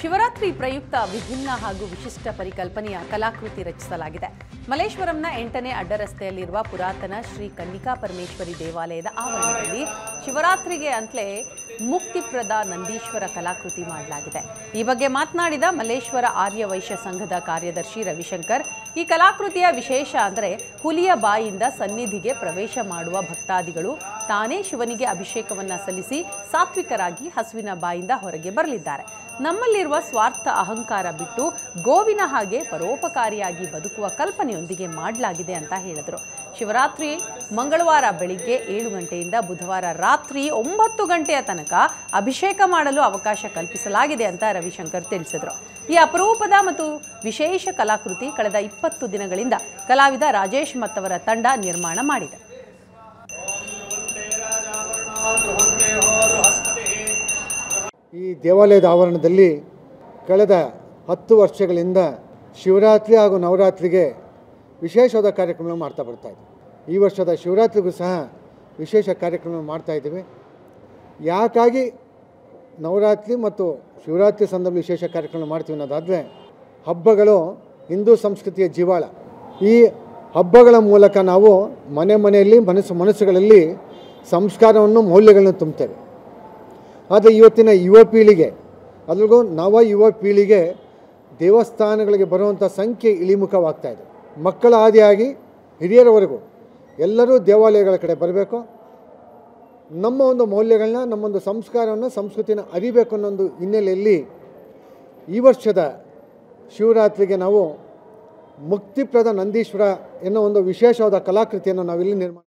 ಶಿವರಾತ್ರಿ ಪ್ರಯುಕ್ತ ವಿಭಿನ್ನ ಹಾಗೂ ವಿಶಿಷ್ಟ ಪರಿಕಲ್ಪನೆಯ ಕಲಾಕೃತಿ ರಚಿಸಲಾಗಿದೆ. ಮಲೇಶ್ವರಂನ ಎಂಟನೇ ಅಡ್ಡರಸ್ತೆಯಲ್ಲಿರುವ ಪುರಾತನ ಶ್ರೀ ಕನ್ನಿಕಾ ಪರಮೇಶ್ವರಿ ದೇವಾಲಯದ ಆವರಣದಲ್ಲಿ ಶಿವರಾತ್ರಿಗೆ ಅಂತಲೇ ಮುಕ್ತಿಪ್ರದ ನಂದೀಶ್ವರ ಕಲಾಕೃತಿ ಮಾಡಲಾಗಿದೆ. ಈ ಬಗ್ಗೆ ಮಾತನಾಡಿದ ಮಲ್ಲೇಶ್ವರ ಆರ್ಯ ವೈಶ್ಯ ಸಂಘದ ಕಾರ್ಯದರ್ಶಿ ರವಿಶಂಕರ್, ಈ ಕಲಾಕೃತಿಯ ವಿಶೇಷ ಅಂದರೆ ಹುಲಿಯ ಬಾಯಿಂದ ಸನ್ನಿಧಿಗೆ ಪ್ರವೇಶ ಮಾಡುವ ಭಕ್ತಾದಿಗಳು ತಾನೇ ಶಿವನಿಗೆ ಅಭಿಷೇಕವನ್ನ ಸಲ್ಲಿಸಿ ಸಾತ್ವಿಕರಾಗಿ ಹಸುವಿನ ಬಾಯಿಂದ ಹೊರಗೆ ಬರಲಿದ್ದಾರೆ. ನಮ್ಮಲ್ಲಿರುವ ಸ್ವಾರ್ಥ ಅಹಂಕಾರ ಬಿಟ್ಟು ಗೋವಿನ ಹಾಗೆ ಪರೋಪಕಾರಿಯಾಗಿ ಬದುಕುವ ಕಲ್ಪನೆಯೊಂದಿಗೆ ಮಾಡಲಾಗಿದೆ ಅಂತ ಹೇಳಿದರು. ಶಿವರಾತ್ರಿ ಮಂಗಳವಾರ ಬೆಳಿಗ್ಗೆ ಏಳು ಗಂಟೆಯಿಂದ ಬುಧವಾರ ರಾತ್ರಿ ಒಂಬತ್ತು ಗಂಟೆಯ ತನಕ ಅಭಿಷೇಕ ಮಾಡಲು ಅವಕಾಶ ಕಲ್ಪಿಸಲಾಗಿದೆ ಅಂತ ರವಿಶಂಕರ್ ತಿಳಿಸಿದರು. ಈ ಅಪರೂಪದ ಮತ್ತು ವಿಶೇಷ ಕಲಾಕೃತಿ ಕಳೆದ ಇಪ್ಪತ್ತು ದಿನಗಳಿಂದ ಕಲಾವಿದ ರಾಜೇಶ್ ಮತ್ತವರ ತಂಡ ನಿರ್ಮಾಣ ಮಾಡಿದೆ. ಈ ದೇವಾಲಯದ ಆವರಣದಲ್ಲಿ ಕಳೆದ ಹತ್ತು ವರ್ಷಗಳಿಂದ ಶಿವರಾತ್ರಿ ಹಾಗೂ ನವರಾತ್ರಿಗೆ ವಿಶೇಷವಾದ ಕಾರ್ಯಕ್ರಮ ಮಾಡ್ತಾ ಬರ್ತಾ ಇದ್ದೀವಿ ಈ ವರ್ಷದ ಶಿವರಾತ್ರಿಗೂ ಸಹ ವಿಶೇಷ ಕಾರ್ಯಕ್ರಮ ಮಾಡ್ತಾ ಇದ್ದೀವಿ. ಯಾಕಾಗಿ ನವರಾತ್ರಿ ಮತ್ತು ಶಿವರಾತ್ರಿ ಸಂದರ್ಭ ವಿಶೇಷ ಕಾರ್ಯಕ್ರಮ ಮಾಡ್ತೀವಿ ಅನ್ನೋದಾದರೆ, ಹಬ್ಬಗಳು ಹಿಂದೂ ಸಂಸ್ಕೃತಿಯ ಜೀವಾಳ. ಈ ಹಬ್ಬಗಳ ಮೂಲಕ ನಾವು ಮನೆ ಮನೆಯಲ್ಲಿ ಮನಸ್ಸು ಮನಸ್ಸುಗಳಲ್ಲಿ ಸಂಸ್ಕಾರವನ್ನು, ಮೌಲ್ಯಗಳನ್ನು ತುಂಬುತ್ತೇವೆ. ಆದರೆ ಇವತ್ತಿನ ಯುವ ಪೀಳಿಗೆ ಅದ್ರಿಗೂ ನವ ಯುವ ಪೀಳಿಗೆ ದೇವಸ್ಥಾನಗಳಿಗೆ ಬರುವಂಥ ಸಂಖ್ಯೆ ಇಳಿಮುಖವಾಗ್ತಾ ಇದೆ. ಮಕ್ಕಳ ಆದಿಯಾಗಿ ಹಿರಿಯರವರೆಗೂ ಎಲ್ಲರೂ ದೇವಾಲಯಗಳ ಕಡೆ ಬರಬೇಕು. ನಮ್ಮ ಒಂದು ಮೌಲ್ಯಗಳನ್ನ, ನಮ್ಮೊಂದು ಸಂಸ್ಕಾರವನ್ನು, ಸಂಸ್ಕೃತಿನ ಅರಿಬೇಕು ಅನ್ನೋ ಒಂದು ಹಿನ್ನೆಲೆಯಲ್ಲಿ ಈ ವರ್ಷದ ಶಿವರಾತ್ರಿಗೆ ನಾವು ಮುಕ್ತಿಪ್ರದ ನಂದೀಶ್ವರ ಎನ್ನೋ ಒಂದು ವಿಶೇಷವಾದ ಕಲಾಕೃತಿಯನ್ನು ನಾವಿಲ್ಲಿ ನಿರ್ಮಾಣ